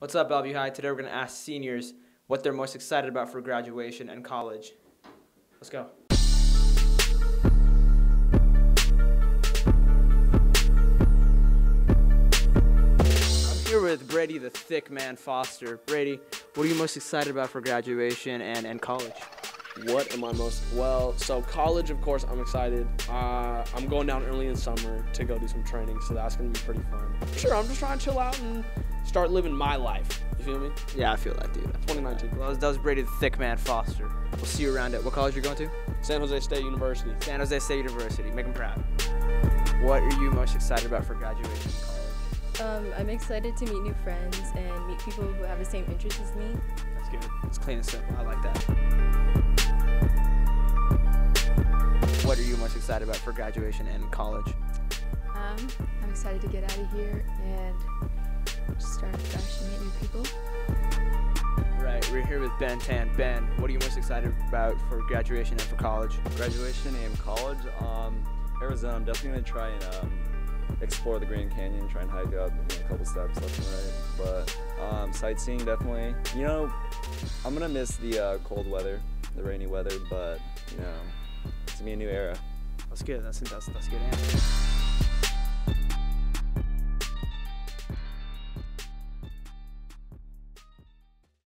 What's up, Bellevue High? Today we're going to ask seniors what they're most excited about for graduation and college. Let's go. I'm here with Brady the Thick Man Foster. Brady, what are you most excited about for graduation and, and college? What am I most well? So college, of course, I'm excited. Uh, I'm going down early in summer to go do some training, so that's gonna be pretty fun. Sure, I'm just trying to chill out and start living my life. You feel me? Yeah, I feel that, dude. 2019. Well, that was, that was Brady the Thick Man Foster. We'll see you around at what college you're going to? San Jose State University. San Jose State University. Make them proud. What are you most excited about for graduation and college? Um, I'm excited to meet new friends and meet people who have the same interests as me. That's good. It's clean and simple. I like that. What are you most excited about for graduation and college? Um, I'm excited to get out of here and start fresh and meet new people. Right, we're here with Ben Tan. Ben, what are you most excited about for graduation and for college? graduation and college, um, Arizona, I'm definitely gonna try and um, explore the Grand Canyon, try and hike up you know, a couple steps left and right. But um, sightseeing definitely. You know, I'm gonna miss the uh, cold weather, the rainy weather, but you know, it's gonna be a new era. That's good. That's that's, that's a good answer.